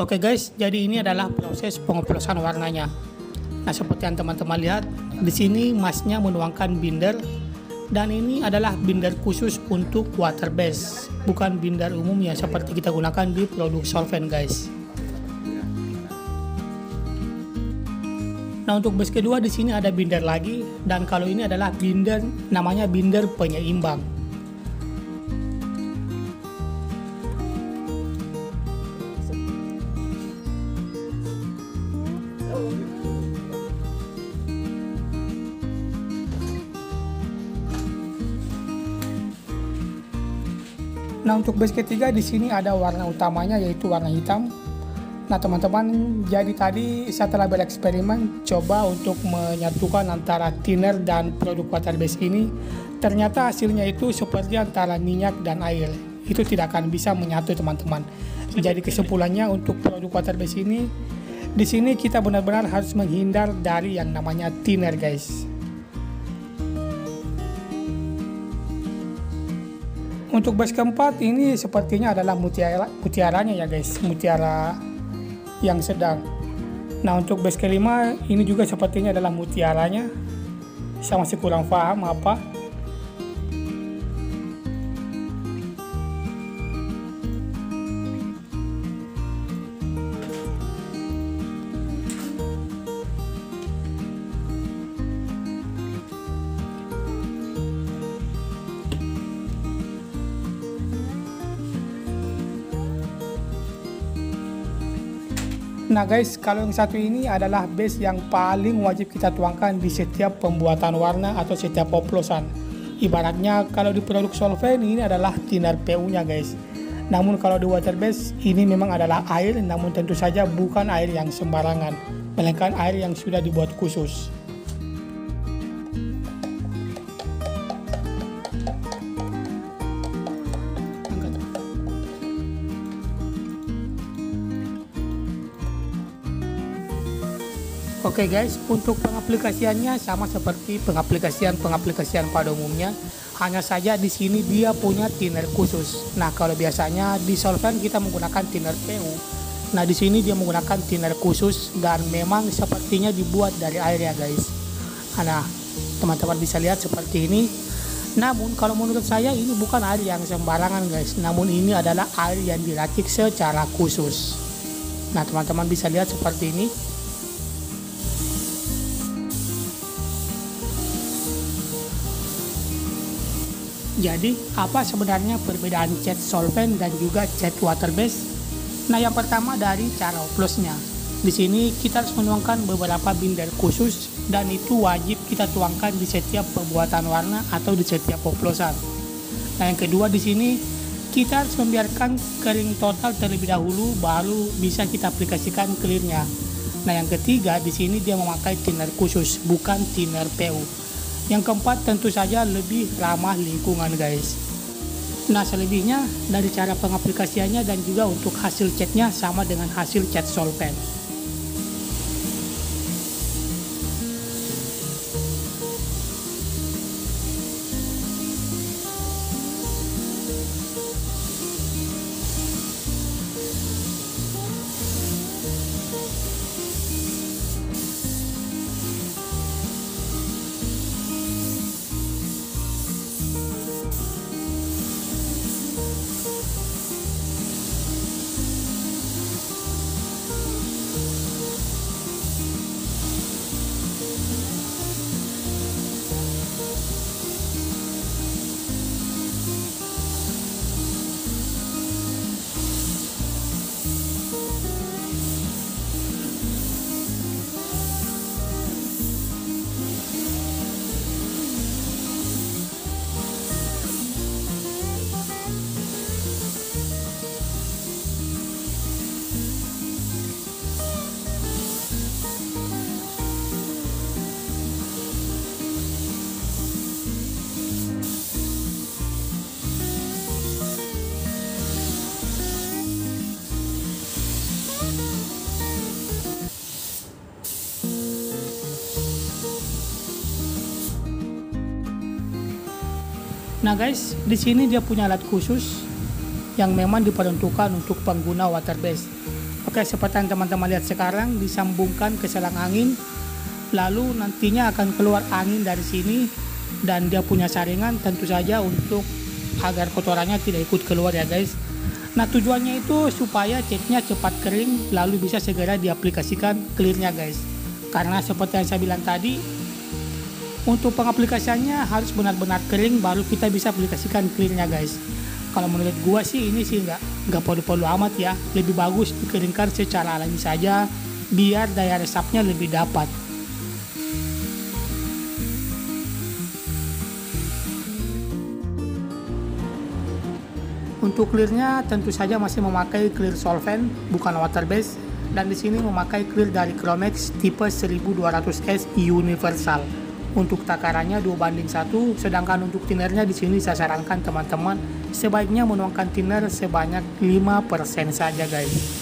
Oke guys, jadi ini adalah proses pengoplosan warnanya. Nah, seperti yang teman-teman lihat, di sini masnya menuangkan binder dan ini adalah binder khusus untuk water base, bukan binder umum yang seperti kita gunakan di produk solvent guys. Nah, untuk base kedua di sini ada binder lagi dan kalau ini adalah binder namanya binder penyeimbang. Nah untuk base ketiga di sini ada warna utamanya yaitu warna hitam. Nah teman-teman jadi tadi setelah bereksperimen coba untuk menyatukan antara thinner dan produk water base ini ternyata hasilnya itu seperti antara minyak dan air itu tidak akan bisa menyatu teman-teman. Jadi kesimpulannya untuk produk water base ini di sini kita benar-benar harus menghindar dari yang namanya thinner guys. Untuk base keempat ini sepertinya adalah mutiara mutiaranya ya guys, mutiara yang sedang. Nah untuk base kelima ini juga sepertinya adalah mutiaranya. Saya masih kurang paham apa. Nah guys, kalau yang satu ini adalah base yang paling wajib kita tuangkan di setiap pembuatan warna atau setiap oplosan. Ibaratnya kalau di produk solvent ini adalah thinner PU-nya guys. Namun kalau di water base ini memang adalah air, namun tentu saja bukan air yang sembarangan, melainkan air yang sudah dibuat khusus. Oke okay guys, untuk pengaplikasiannya sama seperti pengaplikasian-pengaplikasian pada umumnya. Hanya saja di sini dia punya thinner khusus. Nah, kalau biasanya di solvent kita menggunakan thinner PU. Nah, di sini dia menggunakan thinner khusus dan memang sepertinya dibuat dari air ya guys. Nah, teman-teman bisa lihat seperti ini. Namun kalau menurut saya ini bukan air yang sembarangan guys. Namun ini adalah air yang diracik secara khusus. Nah, teman-teman bisa lihat seperti ini. Jadi, apa sebenarnya perbedaan cat solvent dan juga cat water base? Nah, yang pertama dari cara oplosnya. Di sini kita harus menuangkan beberapa binder khusus dan itu wajib kita tuangkan di setiap pembuatan warna atau di setiap oplosan. Nah, yang kedua di sini kita harus membiarkan kering total terlebih dahulu baru bisa kita aplikasikan clearnya. Nah, yang ketiga di sini dia memakai thinner khusus, bukan thinner PU. Yang keempat tentu saja lebih ramah lingkungan guys. Nah selebihnya dari cara pengaplikasiannya dan juga untuk hasil catnya sama dengan hasil cat solvent. Nah guys, di sini dia punya alat khusus yang memang diperuntukkan untuk pengguna water base. Oke, seperti yang teman-teman lihat sekarang disambungkan ke selang angin. Lalu nantinya akan keluar angin dari sini dan dia punya saringan tentu saja untuk agar kotorannya tidak ikut keluar ya guys. Nah tujuannya itu supaya catnya cepat kering lalu bisa segera diaplikasikan clearnya guys. Karena seperti yang saya bilang tadi, untuk pengaplikasiannya harus benar-benar kering baru kita bisa aplikasikan clearnya guys. Kalau menurut gua sih ini sih nggak nggak perlu-perlu amat ya. Lebih bagus dikeringkan secara alami saja biar daya resapnya lebih dapat. Untuk clearnya tentu saja masih memakai clear solvent bukan water base dan di sini memakai clear dari Chromex tipe 1200S universal. Untuk takarannya 2 banding 1, sedangkan untuk tinernya di sini saya sarankan teman-teman sebaiknya menuangkan thinner sebanyak 5% saja guys.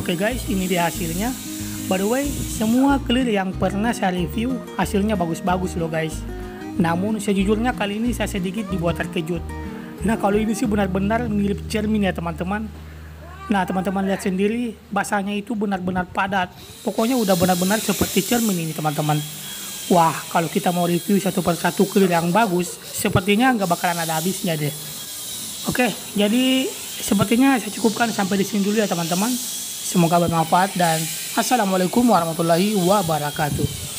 Oke okay guys, ini dia hasilnya. By the way, semua clear yang pernah saya review hasilnya bagus-bagus loh guys. Namun sejujurnya kali ini saya sedikit dibuat terkejut. Nah kalau ini sih benar-benar mirip cermin ya teman-teman. Nah teman-teman lihat sendiri basahnya itu benar-benar padat. Pokoknya udah benar-benar seperti cermin ini teman-teman. Wah kalau kita mau review satu persatu clear yang bagus, sepertinya nggak bakalan ada habisnya deh. Oke, jadi sepertinya saya cukupkan sampai di sini dulu ya teman-teman. Semoga bermanfaat dan Assalamualaikum warahmatullahi wabarakatuh.